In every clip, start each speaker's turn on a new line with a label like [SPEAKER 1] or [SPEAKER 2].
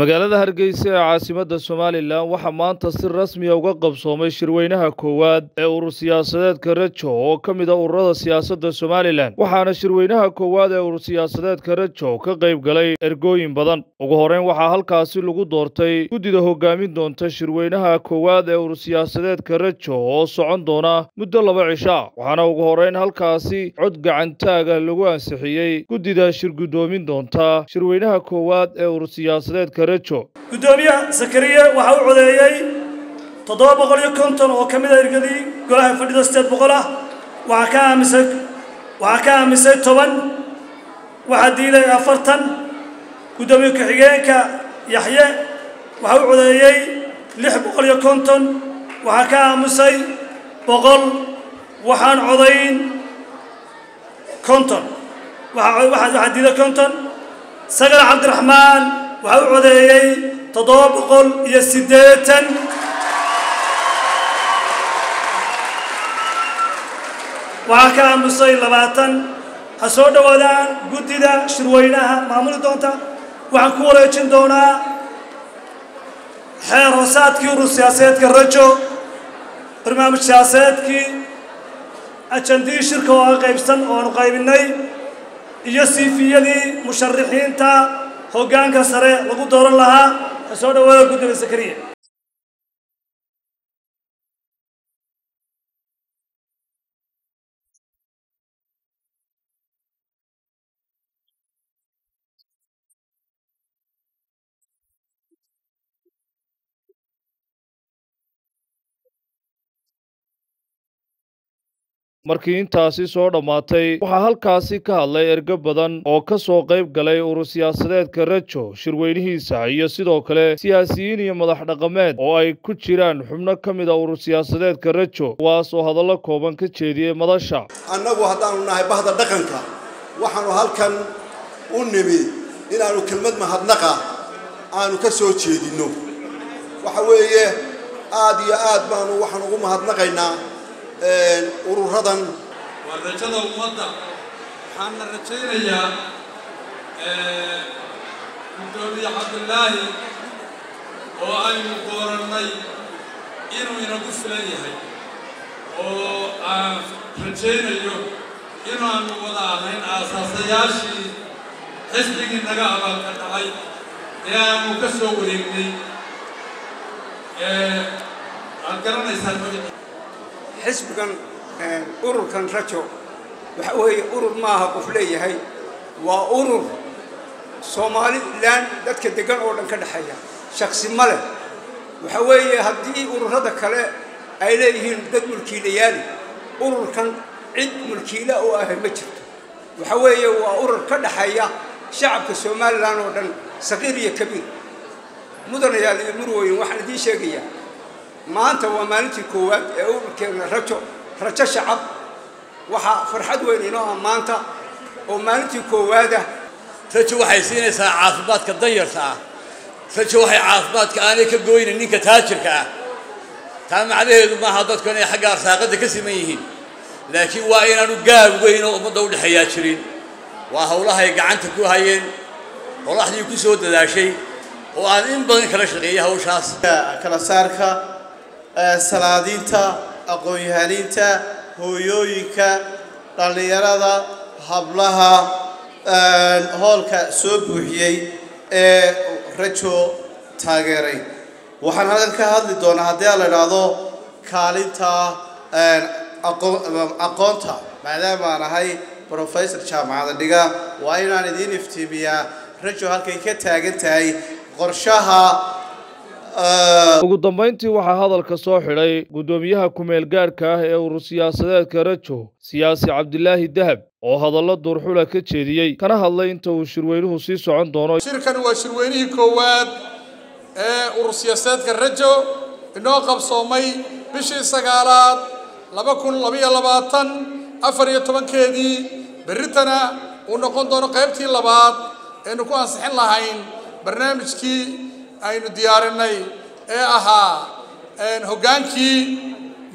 [SPEAKER 1] magaalada hargeysa ee caasimadda somalilan waxaa maanta si rasmiya uga qabsoomay shirweynaha koowaad ee urur siyaasadeedka rajo oo ka mid a ururada siyaasadda somalilan waxaana shirweynaha koowaad ee urur siyaasadeedka rajo ka qayb galay ergooyin badan. Ugu horreyn waxaa halkaasi lagu doortay guddida hoggaamin doonta shirweynaha koowaad ee urur siyaasadeedka rajo oo socon doona muddo laba cisha. Waxaana ugu horreyn halkaasi cod gacantaaga lagu ansixiyey guddida shirguddoomin doonta shirweynaha koowaad ee urur siyaasadeedka
[SPEAKER 2] guddoomiyaha zakariya waxaa u codeeyey toddoba boqol iyo konton oo ka mid a ergadii golaha fadhida sideed boqol ah. Waxaa ka aamisay waxaa ka aamisay toban waxaa diiday afartan. Guddoomiye ku-xigeenka yaxye waxaa u codeeyey lix boqol iyo konton waxaa ka aamusay boqol waxaan codayn konton. Waxaa diiday konton. Sagal cabdiraxmaan waxaa u codeeyey toddoba boqol iyo siddeetan. Waxaa ka aamusay labaatan. Ha soo dhowaadaan guddida shirweynaha. Maamuli doonta. Waxaan ku wareejin doonaa xeer hoosaadkii urur siyaasadeedka rajo barnaamij siyaasadeedkii ajandii shirka oo a qaybsan oo qaybinay iyo siifiyadii musharixiinta hoggaanka sare lagu dooran lahaa ha soo dhawaada guddiga zakariya
[SPEAKER 1] markii intaasi soo dhammaatay waxaa halkaasi ka hadlay ergo badan oo ka soo qayb galay urur siyaasadeedka rajo shirweynihiisa iyo sidoo kale siyaasiyiin iyo madax dhaqameed oo ay ku jiraan xubno ka mid a urur siyaasadeedka rajo kuwaas oo hadallo kooban ka jeediyey madasha.
[SPEAKER 3] Annagu haddaanu nahay bahda dhaqanka waxaanu halkan u nimi inaannu kelmad mahadnaqa aanu ka soo jeedinno. Waxa weeye aad iyo aad baanu waxaan ugu mahadnaqaynaa ururadan.
[SPEAKER 4] Waa rajada ummadda. Waxaana rajaynayaa guddoomiye cabdilaahi oo aynu doorannay inuu inagu filan yahay oo aan rajaynayo inaannu wada ahayn aasaasayaashii xisbigii naga abaalka dhacay ee aanu ka soo wareegnay. Aad garanaysaan magaci
[SPEAKER 5] xisbigan ururkan rajo. Waxa weeye urur maaha qof leeyahay. Waa urur somalilan dadka degan oo dhan ka dhexeeya. Shaksi ma leh. Waxa weeye haddii ururada kale ay leeyihiin dad mulkiilayaali ururkan cid mulkiila oo ah ma jirto. Waxa weeye waa urur ka dhexeeya shacabka somalilan oo dhan saqiir iyo kabiir. Mudanayaal iyo murwoyin waxaan idiin sheegayaa maanta waa maalintii koowaad ee ururkeena rajo rajo shacab. Waxaa farxad weyn inoo ah maanta oo maalintii koowaada
[SPEAKER 6] rajo waxay siinaysaa caafimaadka danyarta ah. Rajo waxay caafimaadka aanay ka gooynin ninka taajirka ah. Taa macnaheedu maaha dadku inay xagga arsaaqadda ka siman yihiin. Laakiin waa inaanu gaab weyn oo ummadda u dhexeeyaa jirin. Waa howlahay gacanta ku hayeen qolaxdii ku soo dadaashay oo aan in badan kala shaqeeyay hawshaas.
[SPEAKER 7] Kala saarka salaadiinta aqoon-yahaniinta hooyooyinka dhallinyarada hablaha hoolka soo buuxiyey ee rajo taageeray. Waxaan halkan ka hadli doonaa haddii aan la idhaahdo kaalinta aqoonta maadaama aan ahay brofessor jaamacada dhiga waa inaan idiin iftiimiyaa. Rajo halkay ka taagan tahay qorshaha
[SPEAKER 1] ugu dambayntii waxaa hadalka soo xidhay guddoomiyaha kumeel gaadhka ah ee urur siyaasadeedka rajo siyaasi cabdilaahi dahab oo hadallo duurxula ka jeediyey. Kana hadlay inta uu shirweynuhu sii socon doono.
[SPEAKER 4] Shirkan waa shirweynihii koowaad ee urur siyaasadeedka rajo inoo qabsoomay bishii sagaalaad laba kun labayo labaatan afar iyo tobankeedii. Berritana uu noqon doono qaybtii labaad aynu ku ansixin lahayn barnaamijkii aynu diyaarinay ee ahaa hoggaankii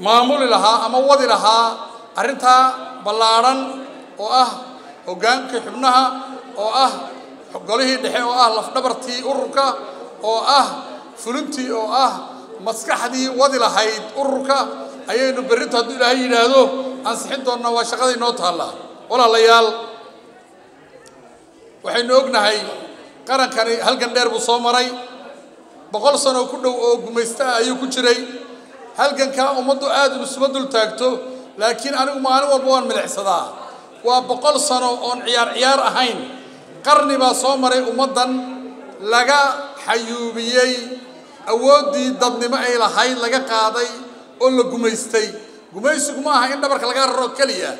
[SPEAKER 4] maamuli lahaa ama wadi lahaa arrintaa ballaadhan oo ah hoggaankii xubnaha oo ah golihii dhexe oo ah lafdhabartii ururka oo ah fulintii oo ah maskaxdii wadi lahayd ururka ayaynu berrinta hadduu ilaahay yidhaahdo ansixin doonnaa waa shaqada inoo taalla. Walaalayaal waxaynu ognahay qarankani halgan dheer buu soo maray boqol sano ku dhow oo gumaysta ah ayuu ku jiray. Halgankaa ummaddu aad isuma dul taagto laakiin anigu maalin walba waan milicsadaa. Waa boqol sano oon ciyaar ciyaar ahayn. Qarni baa soo maray ummaddan laga xayuubiyey. Awooddii dadnimo ay lahayd laga qaaday oo la gumaystay. Gumaysigu ma aha in dhabarka laga raro keliya.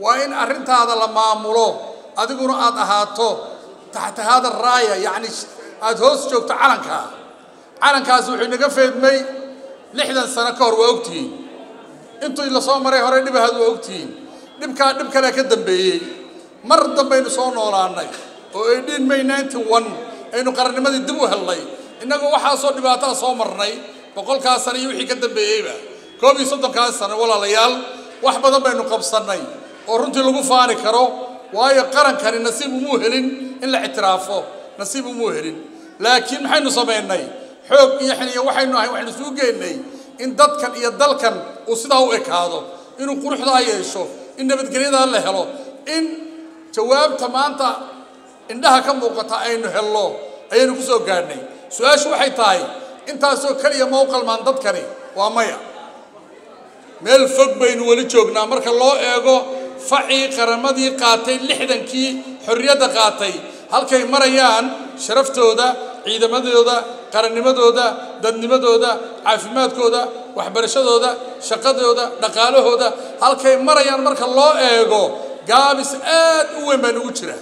[SPEAKER 4] Waa in arrintaada la maamulo. Adiguna aad ahaato taxta hada raaya yacni aad hoos joogto calanka calankaasi wuxuu inaga feedmay lixdan sano ka hor waa ogtihiin. Intuu la soo maray hore dhibahaad waa ogtihiin. Dhibkaa dhib kale ka dambeeyey. Mar dambaynu soo noolaannay oo eighteen may ninety one aynu qarannimadii dib u hellay innagoo waxaasoo dhibaataa soo marnay boqolkaas sano iyo wixii ka dambeeyeyba. Koob iyo soddonkaas sano walaalayaal wax badan baynu qabsannay oo runtii lagu faani karo waayo qarankani nasiib umuu helin in la ictiraafo nasiib umuu helin. Laakiin maxaynu samaynay xoog iyo xiniyo waxaynu ahay waxaynu isugu geennay in dadkan iyo dalkan uu sidaa u ekaado inuu quruxdaa yeesho in nabadgelyadaa la helo in jawaabta maanta indhaha ka muuqata aynu helno ayaynu ku soo gaadhnay. Su'aashu waxay tahay intaasoo keliya ma u qalmaan dadkani? Waa maya. Meel fog baynu weli joognaa. Marka loo eego facii qaramadii qaatay lixdankii xorriyadda qaatay halkay marayaan sharaftooda ciidamadooda qarannimadooda dadnimadooda caafimaadkooda waxbarashadooda shaqadooda dhaqaalahooda. Halkay marayaan marka loo eego gaabis aad u weyn baa nagu jira